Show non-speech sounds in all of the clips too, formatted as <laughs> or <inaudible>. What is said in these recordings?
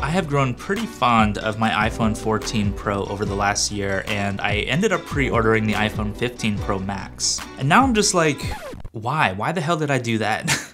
I have grown pretty fond of my iPhone 14 Pro over the last year and I ended up pre-ordering the iPhone 15 Pro Max. And now I'm just like, why? Why the hell did I do that? <laughs>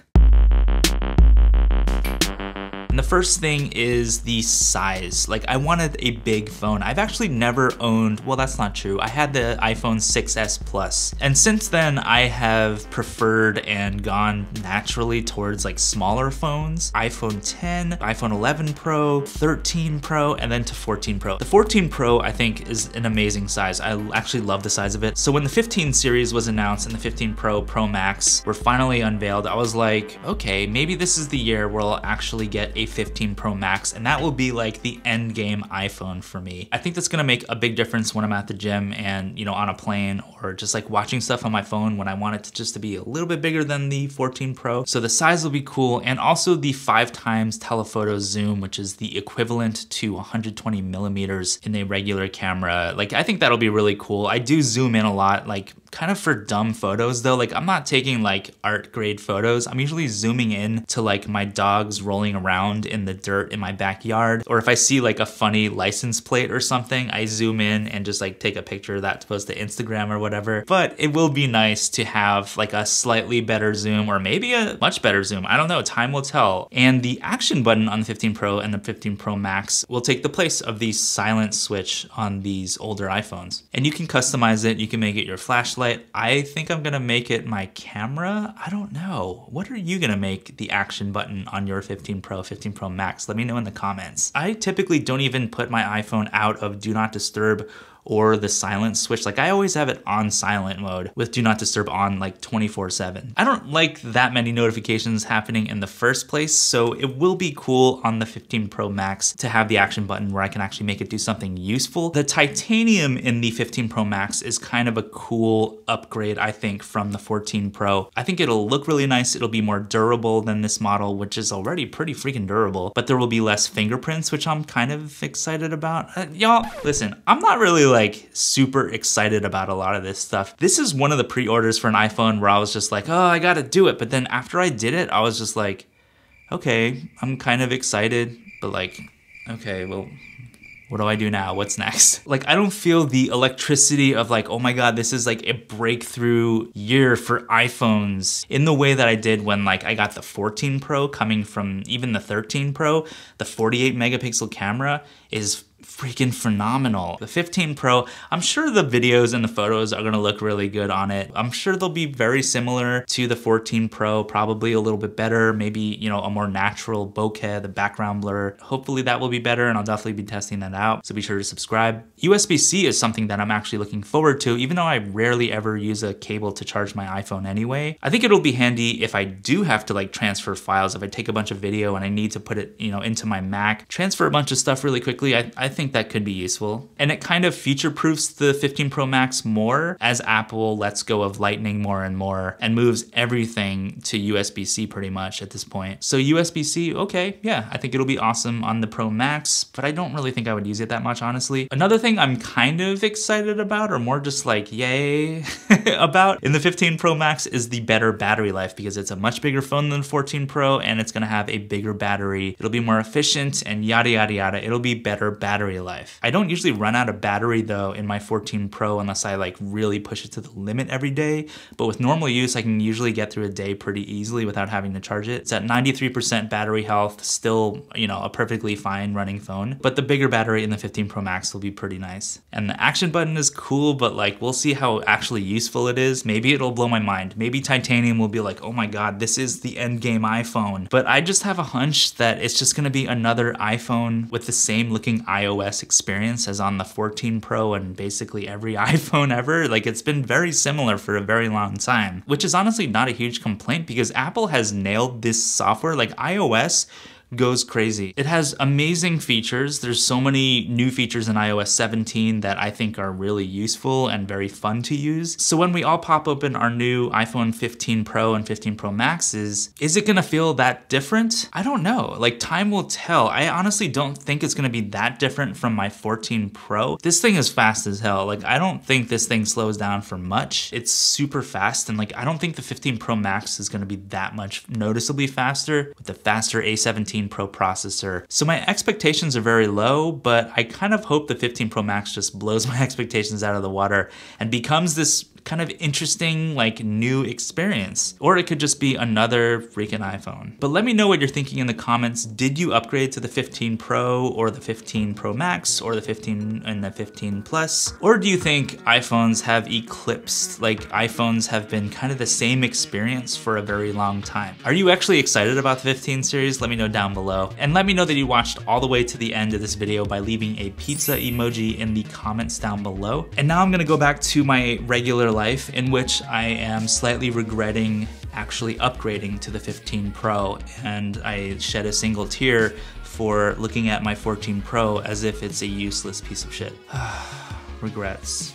And the first thing is the size. Like I wanted a big phone. I've actually never owned, well that's not true. I had the iPhone 6s Plus. And since then I have preferred and gone naturally towards like smaller phones. iPhone 10, iPhone 11 Pro, 13 Pro, and then to 14 Pro. The 14 Pro I think is an amazing size. I actually love the size of it. So when the 15 series was announced and the 15 Pro, Pro Max were finally unveiled, I was like, okay, maybe this is the year where I'll actually get a 15 Pro Max, and that will be like the end game iPhone for me. I think that's gonna make a big difference when I'm at the gym and, you know, on a plane or just like watching stuff on my phone when I want it to just to be a little bit bigger than the 14 Pro. So the size will be cool, and also the five times telephoto zoom, which is the equivalent to 120 millimeters in a regular camera. Like, I think that'll be really cool. I do zoom in a lot, like kind of for dumb photos though. Like I'm not taking like art grade photos. I'm usually zooming in to like my dogs rolling around in the dirt in my backyard. Or if I see like a funny license plate or something, I zoom in and just like take a picture of that to post to Instagram or whatever. But it will be nice to have like a slightly better zoom or maybe a much better zoom. I don't know, time will tell. And the action button on the 15 Pro and the 15 Pro Max will take the place of the silent switch on these older iPhones. And you can customize it, you can make it your flashlight, I think I'm gonna make it my camera. I don't know. What are you gonna make the action button on your 15 Pro, 15 Pro Max? Let me know in the comments. I typically don't even put my iPhone out of do not disturb or the silent switch. Like I always have it on silent mode with do not disturb on like 24 seven. I don't like that many notifications happening in the first place. So it will be cool on the 15 Pro Max to have the action button where I can actually make it do something useful. The titanium in the 15 Pro Max is kind of a cool upgrade, I think, from the 14 Pro. I think it'll look really nice. It'll be more durable than this model, which is already pretty freaking durable, but there will be less fingerprints, which I'm kind of excited about. Uh, Y'all, listen, I'm not really like super excited about a lot of this stuff. This is one of the pre-orders for an iPhone where I was just like, oh, I gotta do it. But then after I did it, I was just like, okay, I'm kind of excited, but like, okay, well, what do I do now? What's next? <laughs> Like, I don't feel the electricity of like, oh my God, this is like a breakthrough year for iPhones in the way that I did when like I got the 14 Pro coming from even the 13 Pro. The 48 megapixel camera is freaking phenomenal. The 15 Pro, I'm sure the videos and the photos are gonna look really good on it. I'm sure they'll be very similar to the 14 Pro, probably a little bit better, maybe, you know, a more natural bokeh, the background blur. Hopefully that will be better and I'll definitely be testing that out. So be sure to subscribe. USB-C is something that I'm actually looking forward to, even though I rarely ever use a cable to charge my iPhone anyway. I think it'll be handy if I do have to like transfer files, if I take a bunch of video and I need to put it, you know, into my Mac, transfer a bunch of stuff really quickly. I, I think that could be useful. And it kind of future proofs the 15 Pro Max more as Apple lets go of Lightning more and more and moves everything to USB-C pretty much at this point. So USB-C, okay, yeah, I think it'll be awesome on the Pro Max, but I don't really think I would use it that much, honestly. Another thing I'm kind of excited about, or more just like yay <laughs> about in the 15 Pro Max is the better battery life because it's a much bigger phone than the 14 Pro and it's gonna have a bigger battery. It'll be more efficient and yada yada yada. It'll be better battery battery life. I don't usually run out of battery though in my 14 Pro unless I like really push it to the limit every day. But with normal use, I can usually get through a day pretty easily without having to charge it. It's at 93% battery health, still, you know, a perfectly fine running phone. But the bigger battery in the 15 Pro Max will be pretty nice. And the action button is cool, but like we'll see how actually useful it is. Maybe it'll blow my mind. Maybe titanium will be like, oh my God, this is the end game iPhone. But I just have a hunch that it's just gonna be another iPhone with the same looking iOS iOS experience as on the 14 Pro and basically every <laughs> iPhone ever. Like it's been very similar for a very long time, which is honestly not a huge complaint because Apple has nailed this software. Like iOS goes crazy. It has amazing features. There's so many new features in iOS 17 that I think are really useful and very fun to use. So when we all pop open our new iPhone 15 Pro and 15 Pro Maxes, is it gonna feel that different? I don't know. Like time will tell. I honestly don't think it's gonna be that different from my 14 Pro. This thing is fast as hell. Like I don't think this thing slows down for much. It's super fast and like I don't think the 15 Pro Max is gonna be that much noticeably faster with the faster A17 15 Pro processor. So my expectations are very low, but I kind of hope the 15 Pro Max just blows <laughs> my expectations out of the water and becomes this kind of interesting, like new experience. Or it could just be another freaking iPhone. But let me know what you're thinking in the comments. Did you upgrade to the 15 Pro or the 15 Pro Max or the 15 and the 15 Plus? Or do you think iPhones have eclipsed, like iPhones have been kind of the same experience for a very long time? Are you actually excited about the 15 series? Let me know down below. And let me know that you watched all the way to the end of this video by leaving a pizza emoji in the comments down below. And now I'm gonna go back to my regular life in which I am slightly regretting actually upgrading to the 15 Pro and I shed a single tear for looking at my 14 Pro as if it's a useless piece of shit. <sighs> Regrets.